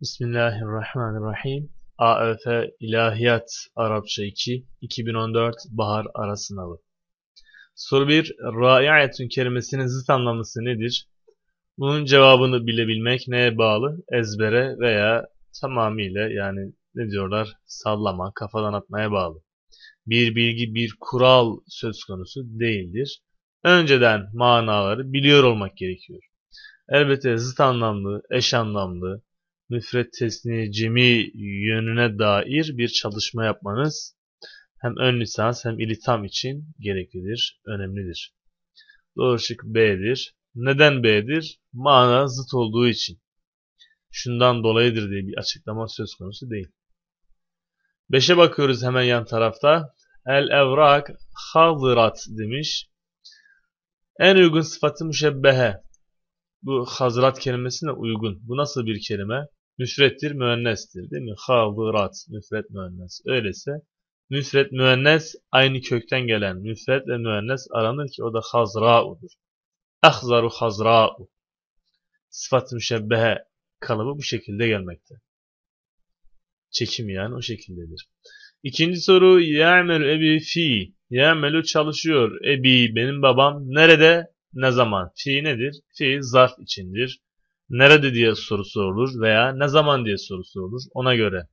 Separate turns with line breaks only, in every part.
Bismillahirrahmanirrahim. AÖF İlahiyat Arapça 2 2014 Bahar Ara Sınavı Soru 1. Rai'atun kelimesinin zıt anlamlısı nedir? Bunun cevabını bilebilmek neye bağlı? Ezbere veya tamamıyla yani ne diyorlar? Sallama, kafadan atmaya bağlı. Bir bilgi, bir kural söz konusu değildir. Önceden manaları biliyor olmak gerekiyor. Elbette zıt anlamlı, eş anlamlı, müfret tesniye cemi yönüne dair bir çalışma yapmanız hem ön lisans hem ilitam için gereklidir, önemlidir. Doğru şık B'dir. Neden B'dir? Mana zıt olduğu için. Şundan dolayıdır diye bir açıklama söz konusu değil. Beşe bakıyoruz hemen yan tarafta. El evrak hazırat demiş. En uygun sıfatı müşebbehe. Bu hazırat kelimesine uygun. Bu nasıl bir kelime? Müfrettir, müennestir değil mi? Havırat, müfret, müennes. Öyleyse müfret, müennes aynı kökten gelen müfret ve müennes aranır ki o da hazra'udur. Ahzaru hazra'u. Sıfat-ı müşebbehe kalıbı bu şekilde gelmekte. Çekim yani o şekildedir. İkinci soru Ya'melu ebi fi. Ya'melu çalışıyor. Ebi benim babam nerede? Ne zaman? Fi nedir? Fi zarf içindir nerede diye soru sorulur veya ne zaman diye soru sorulur ona göre.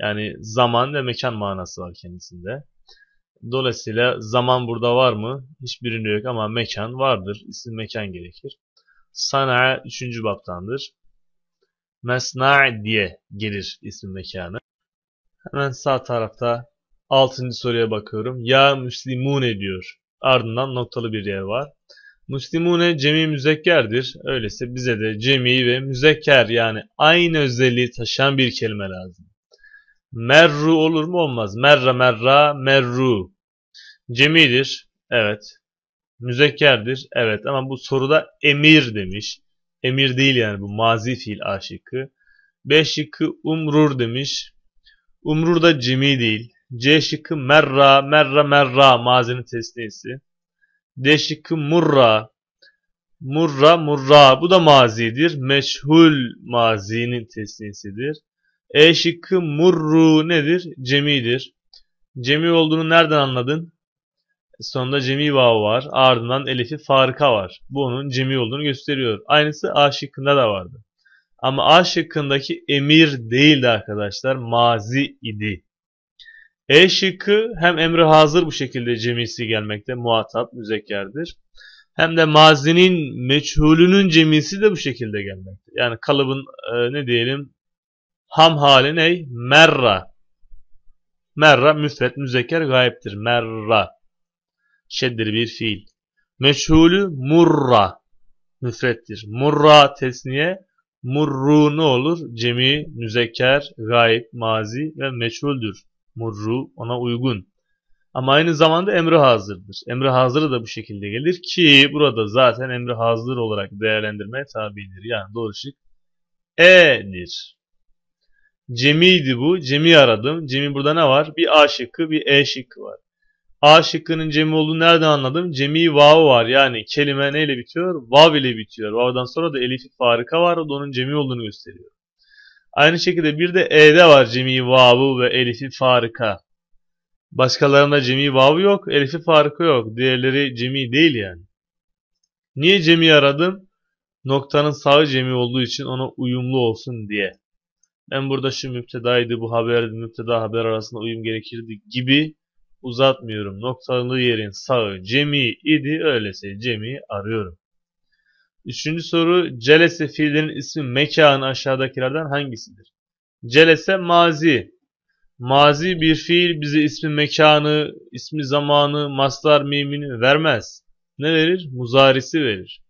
Yani zaman ve mekan manası var kendisinde. Dolayısıyla zaman burada var mı? Hiçbirinde yok ama mekan vardır. İsim mekan gerekir. Sana üçüncü baptandır. Mesna diye gelir isim mekanı. Hemen sağ tarafta altıncı soruya bakıyorum. Ya Müslimune diyor. Ardından noktalı bir yer var. Müslimune cemi müzekkerdir. Öyleyse bize de cemi ve müzekker yani aynı özelliği taşıyan bir kelime lazım. Merru olur mu olmaz. Merra merra merru. Cemidir. Evet. Müzekkerdir. Evet ama bu soruda emir demiş. Emir değil yani bu mazi fiil A. B şıkkı umrur demiş. Umrur da cemi değil. C şıkkı merra merra merra mazinin tesniyesi. D şıkkı murra. Murra murra. Bu da mazidir. Meşhul mazinin tesnisidir. E şıkkı murru nedir? Cemidir. Cemi olduğunu nereden anladın? Sonunda cemi vav var. Ardından elifi farika var. Bu onun cemi olduğunu gösteriyor. Aynısı A şıkkında da vardı. Ama A şıkkındaki emir değildi arkadaşlar. Mazi idi. E şıkkı hem emri hazır bu şekilde cemisi gelmekte muhatap müzekkerdir. Hem de mazinin meçhulünün cemisi de bu şekilde gelmekte. Yani kalıbın e, ne diyelim ham hali ne? Merra. Merra müfret müzekker gayiptir. Merra. Şeddir bir fiil. Meçhulü murra. Müfrettir. Murra tesniye. Murru ne olur? Cemi, müzekker, gayip, mazi ve meçhuldür murru ona uygun. Ama aynı zamanda emri hazırdır. Emri hazırı da bu şekilde gelir ki burada zaten emri hazır olarak değerlendirmeye tabidir. Yani doğru şık E'dir. Cemiydi bu. Cemi aradım. Cemi burada ne var? Bir A şıkkı bir E şıkkı var. A şıkkının cemi olduğunu nereden anladım? Cemi vav var. Yani kelime neyle bitiyor? Vav ile bitiyor. Vav'dan sonra da elifi farika var. O da onun cemi olduğunu gösteriyor. Aynı şekilde bir de E'de var cemi vavu ve elifi farika. Başkalarında cemi vavu yok, elifi farika yok. Diğerleri cemi değil yani. Niye cemi aradım? Noktanın sağı cemi olduğu için ona uyumlu olsun diye. Ben burada şu müptedaydı, bu haber, müpteda haber arasında uyum gerekirdi gibi uzatmıyorum. Noktalı yerin sağı cemi idi, öyleyse cemi arıyorum. Üçüncü soru celese fiilinin ismi mekanı aşağıdakilerden hangisidir? Celese mazi. Mazi bir fiil bize ismi mekanı, ismi zamanı, maslar mimini vermez. Ne verir? Muzarisi verir.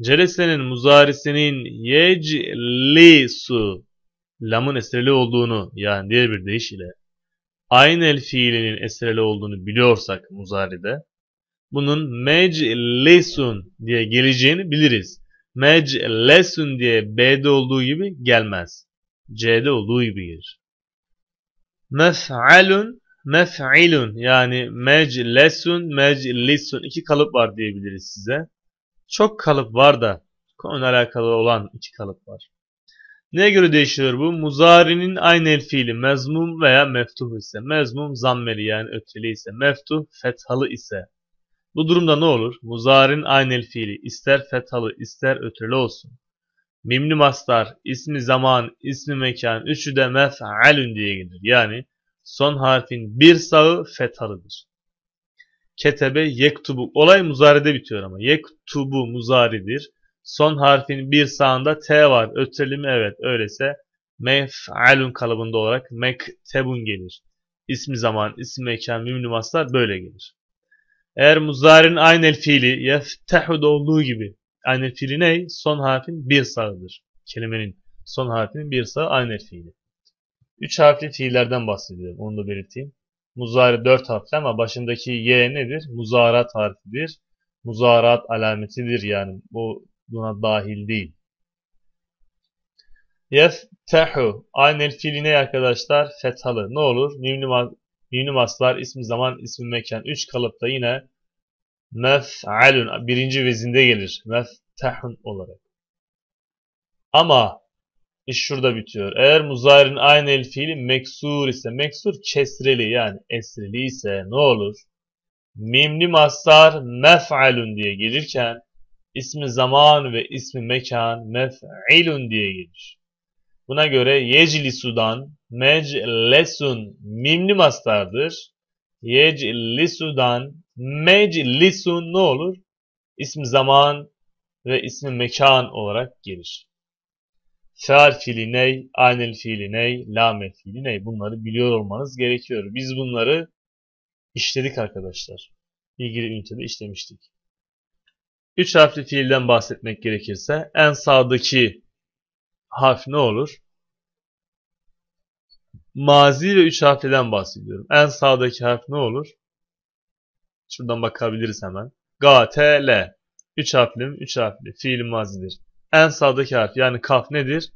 Celesenin muzarisinin yeclisu lamın esreli olduğunu yani diğer bir deyiş ile aynı el fiilinin esreli olduğunu biliyorsak muzaride bunun meclisun diye geleceğini biliriz. Meclesun diye B'de olduğu gibi gelmez. C'de olduğu gibi gelir. Mef'alun, mef'ilun yani meclesun, meclisun iki kalıp var diyebiliriz size. Çok kalıp var da konuyla alakalı olan iki kalıp var. Neye göre değişiyor bu? Muzari'nin aynı el fiili mezmum veya meftuh ise. Mezmum zammeli yani öteli ise. Meftuh fethalı ise. Bu durumda ne olur? Muzari'nin aynı el fiili ister fethalı ister öteli olsun. Mimli mastar, ismi zaman, ismi mekan, üçü de mef'alün diye gelir. Yani son harfin bir sağı fethalıdır. Ketebe yektubu. Olay muzaride bitiyor ama. Yektubu muzaridir. Son harfin bir sağında T var. Öteli mi? Evet. Öyleyse mef'alun kalıbında olarak mektebun gelir. İsmi zaman, ismi mekan, mimli mastar böyle gelir. Eğer muzarin aynel fiili yeftehu'da olduğu gibi aynel fiili ne? Son harfin bir sağıdır. Kelimenin son harfinin bir sağı aynel fiili. Üç harfli fiillerden bahsediyorum. Onu da belirteyim. Muzari dört harfli ama başındaki Y nedir? Muzarat harfidir. Muzarat alametidir yani. Bu buna dahil değil. Yeftehu. Aynel fiili ne arkadaşlar? Fethalı. Ne olur? Mimli maslar, ismi zaman, ismi mekan. Üç kalıpta yine mef'alun birinci vezinde gelir. Meftehun olarak. Ama iş şurada bitiyor. Eğer muzarin aynı el fiili meksur ise, meksur kesreli yani esreli ise ne olur? Mimli mastar mef'alun diye gelirken ismi zaman ve ismi mekan mef'ilun diye gelir. Buna göre yeclisudan meclesun mimli mastardır. Yeclisudan meclisun ne olur? İsmi zaman ve ismi mekan olarak gelir. Feal fiili ney, aynel fiili ney, lamel fiili ney bunları biliyor olmanız gerekiyor. Biz bunları işledik arkadaşlar. İlgili ünitede işlemiştik. Üç harfli fiilden bahsetmek gerekirse en sağdaki harf ne olur? Mazi ve üç harfliden bahsediyorum. En sağdaki harf ne olur? Şuradan bakabiliriz hemen. Ga, T, L. Üç harfli mi? Üç harfli. Fiil mazidir. En sağdaki harf yani kaf nedir?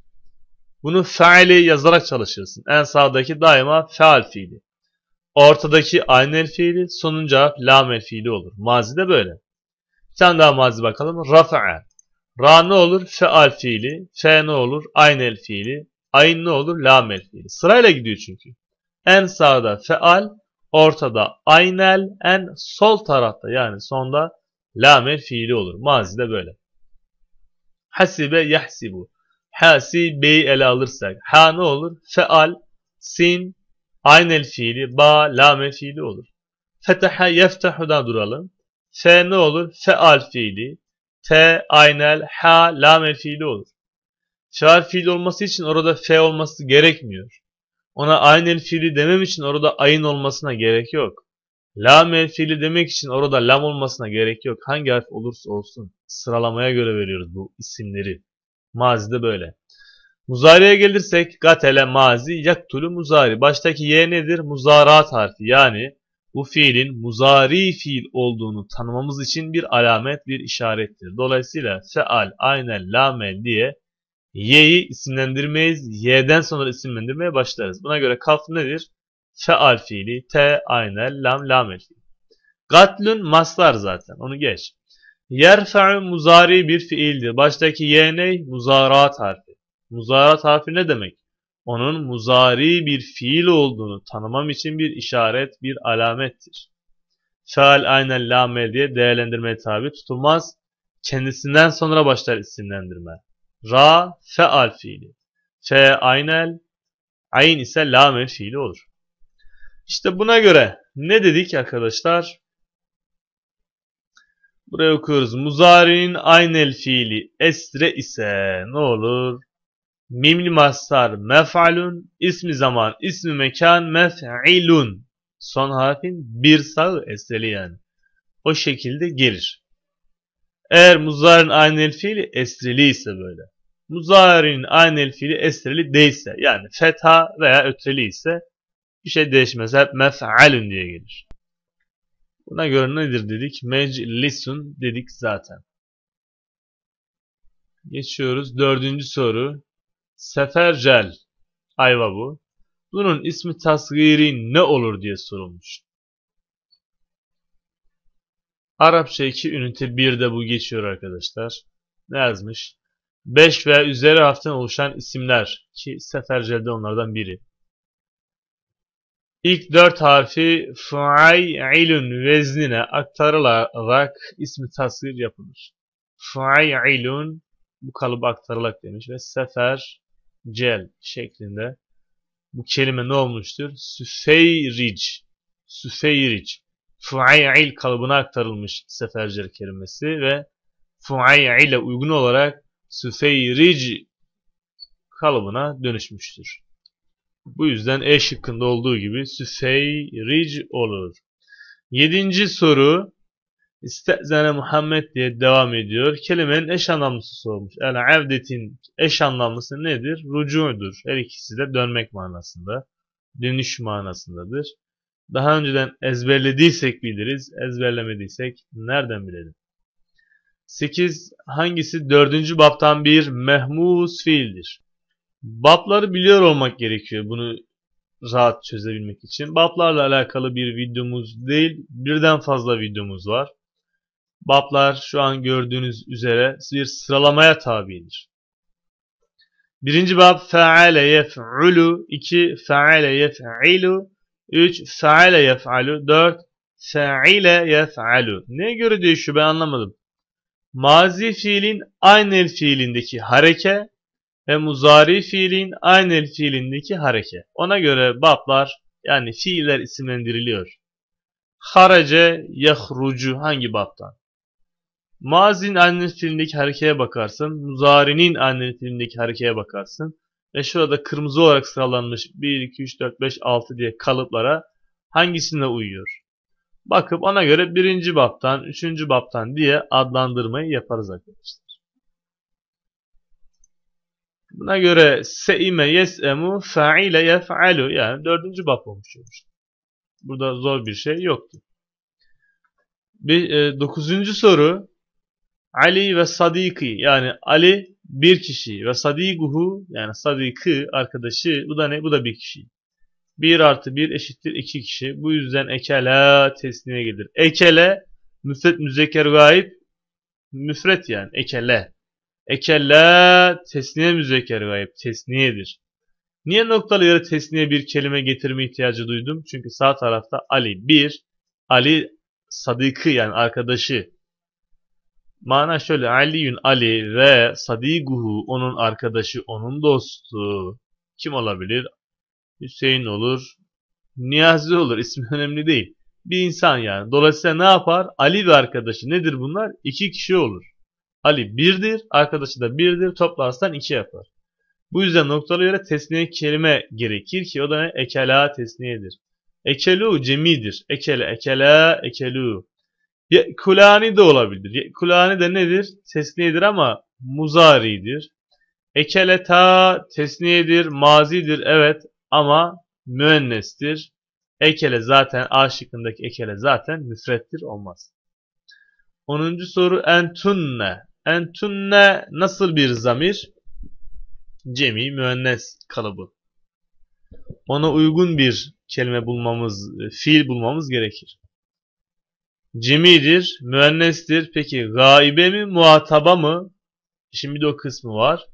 Bunu feali yazarak çalışırsın. En sağdaki daima feal fiili. Ortadaki aynel fiili, sonuncu harf lamel fiili olur. Mazi de böyle. Bir tane daha mazi bakalım. Rafa'a. Ra ne olur? Feal fiili. Fe ne olur? Aynel fiili. Ayn ne olur? Lamel fiili. Sırayla gidiyor çünkü. En sağda feal, ortada aynel, en sol tarafta yani sonda lamel fiili olur. Mazi de böyle. Hasibe yahsibu. Hasibeyi ele alırsak. Ha ne olur? Feal, sin, aynel fiili, ba, lamel fiili olur. Fetaha yeftahu'dan duralım. Fe ne olur? Feal fiili. T, aynel, ha, lamel fiili olur. Feal fiil olması için orada fe olması gerekmiyor. Ona aynel fiili demem için orada ayın olmasına gerek yok. Lamel fiili demek için orada lam olmasına gerek yok. Hangi harf olursa olsun sıralamaya göre veriyoruz bu isimleri. Mazi de böyle. Muzari'ye gelirsek gatele mazi yaktulu muzari. Baştaki y nedir? Muzarat harfi. Yani bu fiilin muzari fiil olduğunu tanımamız için bir alamet, bir işarettir. Dolayısıyla feal, aynel, lamel diye y'yi isimlendirmeyiz. Y'den sonra isimlendirmeye başlarız. Buna göre kaf nedir? Feal fiili, te, aynel, lam, lamel fiili. Gatlun maslar zaten. Onu geç. Yerfe'u muzari bir fiildir. Baştaki y ne? Muzarat harfi. Muzarat harfi ne demek? Onun muzari bir fiil olduğunu tanımam için bir işaret, bir alamettir. Feal aynen lamel diye değerlendirmeye tabi tutulmaz. Kendisinden sonra başlar isimlendirme. Ra feal fiili. Fe aynel, ayn ise lamel fiili olur. İşte buna göre ne dedik arkadaşlar? Buraya okuyoruz. Muzari'nin aynel fiili esre ise ne olur? Mimli mastar mef'alun, ismi zaman, ismi mekan mef'ilun. Son harfin bir sağı esreli yani. O şekilde gelir. Eğer muzari'nin aynel fiili esreli ise böyle. Muzari'nin aynel fiili esreli değilse yani fetha veya ötreli ise bir şey değişmez. Hep mef'alun diye gelir. Buna göre nedir dedik? Meclisun dedik zaten. Geçiyoruz. Dördüncü soru. Sefercel. Ayva bu. Bunun ismi tasgiri ne olur diye sorulmuş. Arapça 2 ünite 1'de bu geçiyor arkadaşlar. Ne yazmış? 5 ve üzeri harften oluşan isimler ki sefercelde onlardan biri. İlk dört harfi fuailun veznine aktarılarak ismi tasvir yapılır. Fuailun bu kalıba aktarılarak demiş ve sefer cel şeklinde bu kelime ne olmuştur? Süfeyric. Süfeyric. Fuail kalıbına aktarılmış sefercer kelimesi ve fuail ile uygun olarak süfeyric kalıbına dönüşmüştür. Bu yüzden E şıkkında olduğu gibi süfeyric olur. Yedinci soru İstezene Muhammed diye devam ediyor. Kelimenin eş anlamlısı sormuş. El evdetin eş anlamlısı nedir? Rucu'dur. Her ikisi de dönmek manasında. Dönüş manasındadır. Daha önceden ezberlediysek biliriz. Ezberlemediysek nereden bilelim? 8. Hangisi dördüncü baptan bir mehmus fiildir? Bapları biliyor olmak gerekiyor bunu rahat çözebilmek için. Baplarla alakalı bir videomuz değil, birden fazla videomuz var. Bablar şu an gördüğünüz üzere bir sıralamaya tabidir. Birinci bab feale yef'ulu, iki feale yef'ilu, üç feale yef'alu, dört feile yef'alu. Neye göre değişiyor ben anlamadım. Mazi fiilin aynel fiilindeki hareke ve muzari fiilin aynel fiilindeki hareke. Ona göre bablar yani fiiller isimlendiriliyor. Harace yahrucu hangi babtan? Mazinin anneli filmindeki harekeye bakarsın. Muzari'nin anneli filmindeki harekeye bakarsın. Ve şurada kırmızı olarak sıralanmış 1, 2, 3, 4, 5, 6 diye kalıplara hangisine uyuyor? Bakıp ona göre birinci baptan, üçüncü baptan diye adlandırmayı yaparız arkadaşlar. Buna göre seime yes'emu fa'ile yef'alu yani dördüncü bap olmuş olur. Burada zor bir şey yoktu. Bir, e, dokuzuncu soru Ali ve Sadiki yani Ali bir kişi ve Sadikuhu yani Sadiki arkadaşı bu da ne? Bu da bir kişi. 1 artı 1 eşittir 2 kişi. Bu yüzden ekela tesniye gelir. Ekele müfret müzekker gayip müfret yani ekele. Ekele tesniye müzekker gayip tesniyedir. Niye noktalı yere tesniye bir kelime getirme ihtiyacı duydum? Çünkü sağ tarafta Ali bir, Ali Sadiki yani arkadaşı Mana şöyle Ali'yün Ali ve sadiguhu onun arkadaşı, onun dostu. Kim olabilir? Hüseyin olur. Niyazi olur. İsmi önemli değil. Bir insan yani. Dolayısıyla ne yapar? Ali ve arkadaşı nedir bunlar? İki kişi olur. Ali birdir, arkadaşı da birdir. Toplarsan iki yapar. Bu yüzden noktalı yere tesniye kelime gerekir ki o da ne? Ekela tesniyedir. Ekelu cemidir. Ekele, ekela, ekelu. Yekulani de olabilir. Yekulani de nedir? Tesniyedir ama muzaridir. Ekeleta tesniyedir, mazidir evet ama müennestir. Ekele zaten A şıkkındaki ekele zaten müfrettir olmaz. 10. soru entunne. Entunne nasıl bir zamir? Cemi müennes kalıbı. Ona uygun bir kelime bulmamız, fiil bulmamız gerekir. Cemidir, müennestir. Peki gaibe mi, muhataba mı? Şimdi bir de o kısmı var.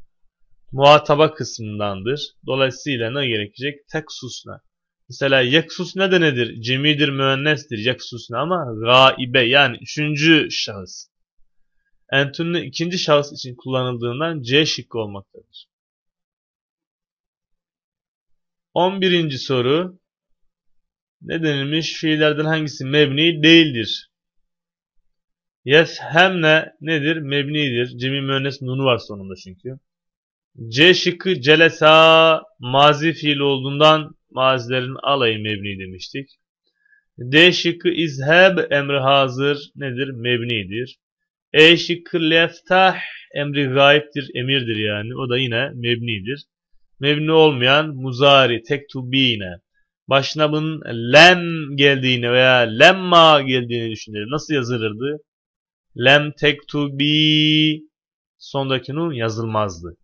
Muhataba kısmındandır. Dolayısıyla ne gerekecek? Tek susna. Mesela yaksus ne de nedir? Cemidir, müennestir yaksusna ama gaibe yani üçüncü şahıs. Entünlü ikinci şahıs için kullanıldığından C şıkkı olmaktadır. 11. soru ne denilmiş? Fiillerden hangisi mebni değildir? Yefhemne nedir? Mebnidir. Cemi müennes nunu var sonunda çünkü. C şıkkı celesa mazi fiil olduğundan mazilerin alayı mebni demiştik. D şıkkı izheb emri hazır nedir? Mebnidir. E şıkkı leftah emri gayiptir, emirdir yani. O da yine mebnidir. Mebni olmayan muzari, tektubine başına bunun lem geldiğini veya lemma geldiğini düşünelim. Nasıl yazılırdı? Lem tektubi sondaki nun yazılmazdı.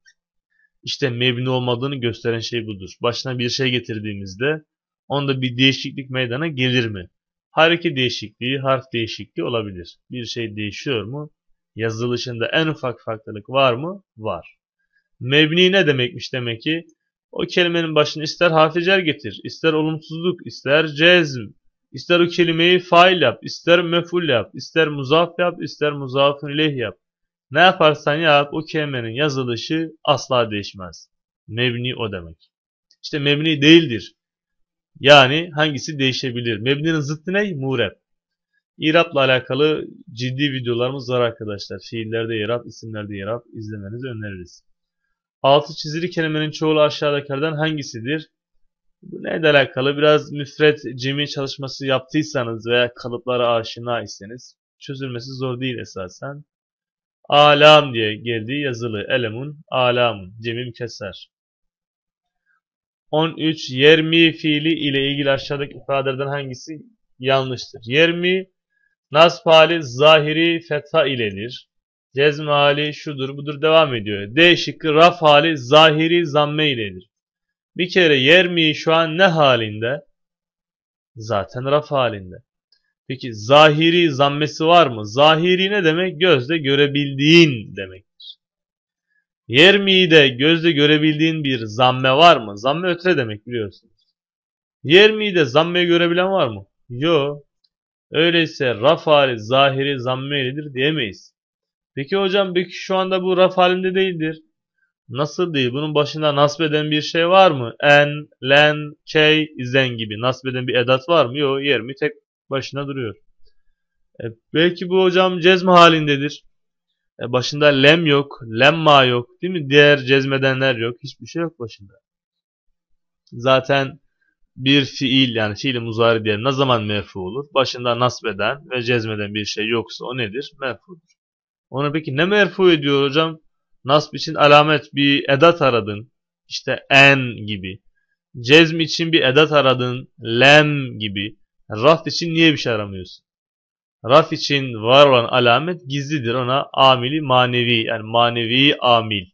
İşte mebni olmadığını gösteren şey budur. Başına bir şey getirdiğimizde onda bir değişiklik meydana gelir mi? Hareket değişikliği, harf değişikliği olabilir. Bir şey değişiyor mu? Yazılışında en ufak farklılık var mı? Var. Mebni ne demekmiş demek ki? O kelimenin başına ister harficer getir, ister olumsuzluk, ister cezm, ister o kelimeyi fail yap, ister meful yap, ister muzaf yap, ister muzafun ileyh yap. Ne yaparsan yap o kelimenin yazılışı asla değişmez. Mebni o demek. İşte mebni değildir. Yani hangisi değişebilir? Mebninin zıttı ne? Mureb. İrab'la alakalı ciddi videolarımız var arkadaşlar. Fiillerde irab, isimlerde irab izlemenizi öneririz. Altı çizili kelimenin çoğulu aşağıdakilerden hangisidir? Bu neyle alakalı? Biraz müfret cemi çalışması yaptıysanız veya kalıplara aşina iseniz çözülmesi zor değil esasen. Alam diye geldiği yazılı. Elemun, alamun, cemim keser. 13. Yermi fiili ile ilgili aşağıdaki ifadelerden hangisi yanlıştır? Yermi nasb hali zahiri fetha iledir. Cezm hali şudur budur devam ediyor. D şıkkı raf hali zahiri zamme iledir. Bir kere yermi şu an ne halinde? Zaten raf halinde. Peki zahiri zammesi var mı? Zahiri ne demek? Gözle görebildiğin demektir. Yermi'de gözle görebildiğin bir zamme var mı? Zamme ötre demek biliyorsunuz. Yermi'de zamme görebilen var mı? Yok. Öyleyse raf hali zahiri zammelidir diyemeyiz. Peki hocam peki şu anda bu raf halinde değildir. Nasıl değil? Bunun başında nasbeden bir şey var mı? En, len, key, izen gibi nasbeden bir edat var mı? Yok. Yermi tek başına duruyor. E, belki bu hocam cezm halindedir. E, başında lem yok, lemma yok değil mi? Diğer cezmedenler yok. Hiçbir şey yok başında. Zaten bir fiil yani fiil muzari diye ne zaman merfu olur? Başında nasbeden ve cezmeden bir şey yoksa o nedir? Merfudur. Onu peki ne merfu ediyor hocam? Nasb için alamet bir edat aradın. İşte en gibi. Cezm için bir edat aradın. Lem gibi. Raf için niye bir şey aramıyorsun? Raf için var olan alamet gizlidir. Ona amili manevi yani manevi amil.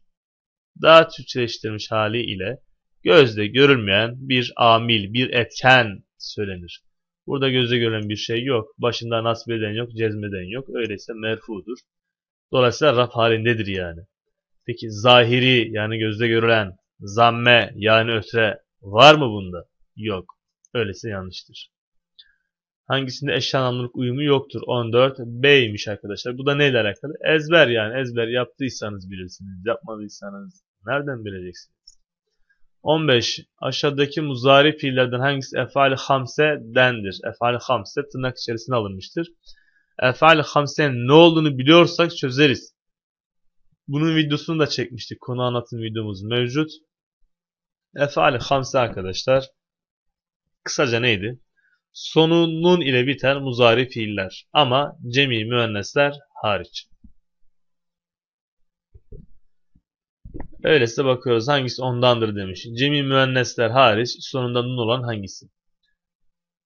Daha Türkçeleştirilmiş hali ile gözle görülmeyen bir amil, bir etken söylenir. Burada gözle görülen bir şey yok. Başında nasbeden yok, cezmeden yok. Öyleyse merfudur. Dolayısıyla raf halindedir yani. Peki zahiri yani gözle görülen zamme yani ötre var mı bunda? Yok. Öyleyse yanlıştır. Hangisinde eş anlamlılık uyumu yoktur? 14 B'ymiş arkadaşlar. Bu da neyle alakalı? Ezber yani. Ezber yaptıysanız bilirsiniz. Yapmadıysanız nereden bileceksiniz? 15. Aşağıdaki muzari fiillerden hangisi efali hamse dendir? Efali hamse tırnak içerisine alınmıştır. Efali hamsenin ne olduğunu biliyorsak çözeriz. Bunun videosunu da çekmiştik. Konu anlatım videomuz mevcut. Efali hamse arkadaşlar. Kısaca neydi? Sonu nun ile biten muzari fiiller ama cemi müennesler hariç. Öyleyse bakıyoruz hangisi ondandır demiş. Cemi müennesler hariç sonunda nun olan hangisi?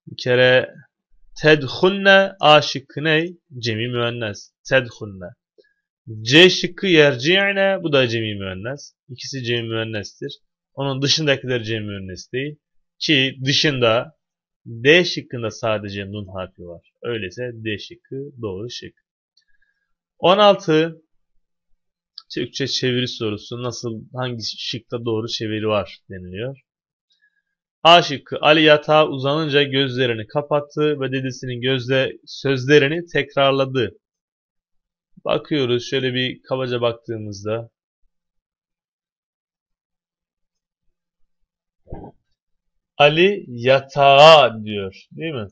Bir kere tedhunne A şıkkı ne? Cemi müennes. Tedhunne. C şıkkı yerci'ne bu da cemi müennes. İkisi cemi müennestir. Onun dışındakiler cemi müennes değil. Ki dışında D şıkkında sadece nun harfi var. Öyleyse D şıkkı doğru şık. 16. Türkçe çeviri sorusu nasıl hangi şıkta doğru çeviri var deniliyor. A şıkkı Ali yatağa uzanınca gözlerini kapattı ve dedesinin gözle sözlerini tekrarladı. Bakıyoruz şöyle bir kabaca baktığımızda Ali yatağa diyor. Değil mi?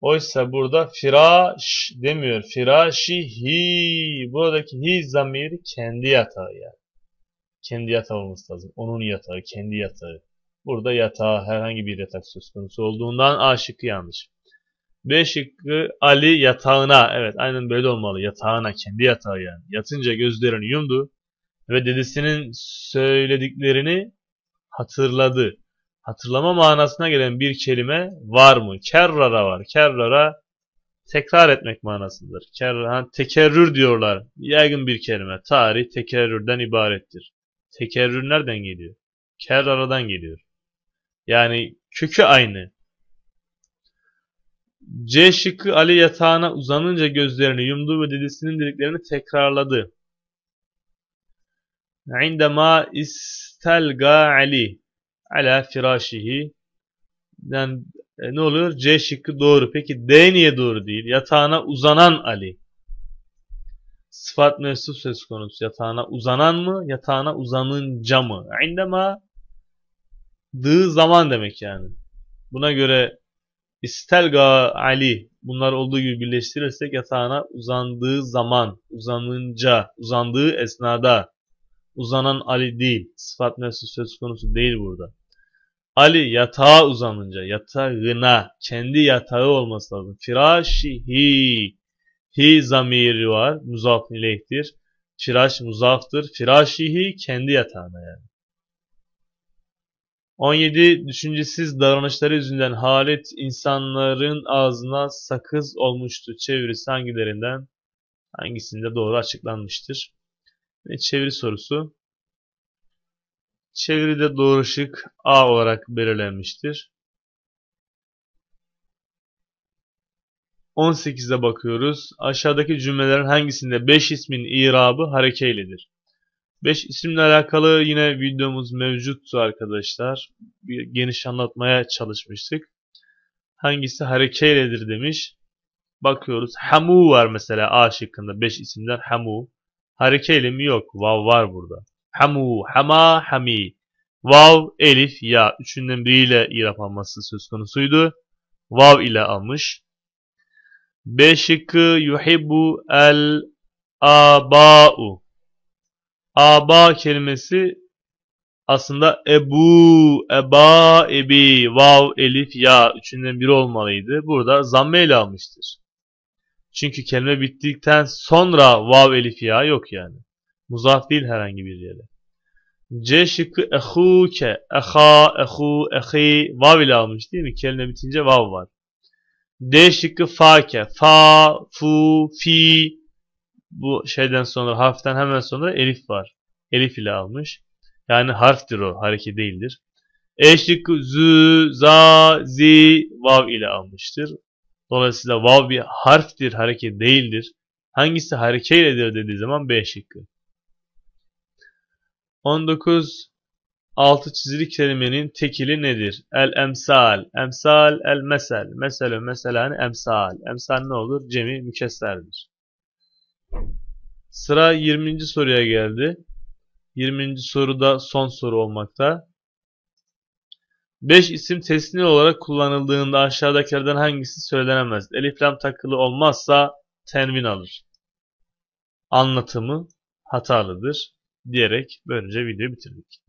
Oysa burada firaş demiyor. Firashihi. Buradaki hi zamiri kendi yatağı yani. Kendi yatağı olması lazım. Onun yatağı, kendi yatağı. Burada yatağı herhangi bir yatak söz konusu olduğundan A şıkkı yanlış. B şıkkı Ali yatağına. Evet aynen böyle olmalı. Yatağına, kendi yatağı yani. Yatınca gözlerini yumdu ve dedesinin söylediklerini hatırladı hatırlama manasına gelen bir kelime var mı? Kerrara var. Kerrara tekrar etmek manasındadır. Kerrara, tekerrür diyorlar. Yaygın bir kelime. Tarih tekerrürden ibarettir. Tekerrür nereden geliyor? Kerraradan geliyor. Yani kökü aynı. C şıkkı Ali yatağına uzanınca gözlerini yumdu ve dedesinin dediklerini tekrarladı. عندما istelga Ali ala firashihi yani e, ne oluyor? C şıkkı doğru. Peki D niye doğru değil? Yatağına uzanan Ali. Sıfat mevsup söz konusu. Yatağına uzanan mı? Yatağına uzanınca mı? İndema dığı zaman demek yani. Buna göre istelga Ali bunlar olduğu gibi birleştirirsek yatağına uzandığı zaman, uzanınca, uzandığı esnada uzanan Ali değil. Sıfat mevsup söz konusu değil burada. Ali yatağa uzanınca, yatağına, kendi yatağı olması lazım. Firashihi, hi zamiri var, muzaf ileyhtir. Firaş muzaftır. Firashihi kendi yatağına yani. 17. Düşüncesiz davranışları yüzünden Halit insanların ağzına sakız olmuştu. Çevirisi hangilerinden? Hangisinde doğru açıklanmıştır? Ve çeviri sorusu. Çeviride doğru şık A olarak belirlenmiştir. 18'e bakıyoruz. Aşağıdaki cümlelerin hangisinde 5 ismin irabı harekeyledir? 5 isimle alakalı yine videomuz mevcuttu arkadaşlar. Bir geniş anlatmaya çalışmıştık. Hangisi harekeyledir demiş. Bakıyoruz. Hamu var mesela A şıkkında 5 isimden Hamu. Harekeyle mi yok? Vav var burada. Hamu, hama, hami. Vav, elif, ya. Üçünden biriyle irap alması söz konusuydu. Vav ile almış. B şıkkı yuhibbu el aba'u. Aba kelimesi aslında ebu, eba, ebi, vav, elif, ya. Üçünden biri olmalıydı. Burada zamme ile almıştır. Çünkü kelime bittikten sonra vav, elif, ya yok yani. Muzaf değil herhangi bir yere. C şıkkı ehuke, eha, ehu, ehi, vav ile almış değil mi? Kelime bitince vav var. D şıkkı fake, fa, fu, fi, bu şeyden sonra harften hemen sonra elif var. Elif ile almış. Yani harftir o, hareket değildir. E şıkkı zü, za, zi, vav ile almıştır. Dolayısıyla vav bir harftir, hareket değildir. Hangisi harekeyledir dediği zaman B şıkkı. 19 altı çizili kelimenin tekili nedir? El emsal, emsal, el mesel, mesele, meselani emsal. Emsal ne olur? Cemi mükesserdir. Sıra 20. soruya geldi. 20. soruda son soru olmakta. 5 isim tesni olarak kullanıldığında aşağıdakilerden hangisi söylenemez? Elif lam takılı olmazsa tenvin alır. Anlatımı hatalıdır diyerek böylece videoyu bitirdik.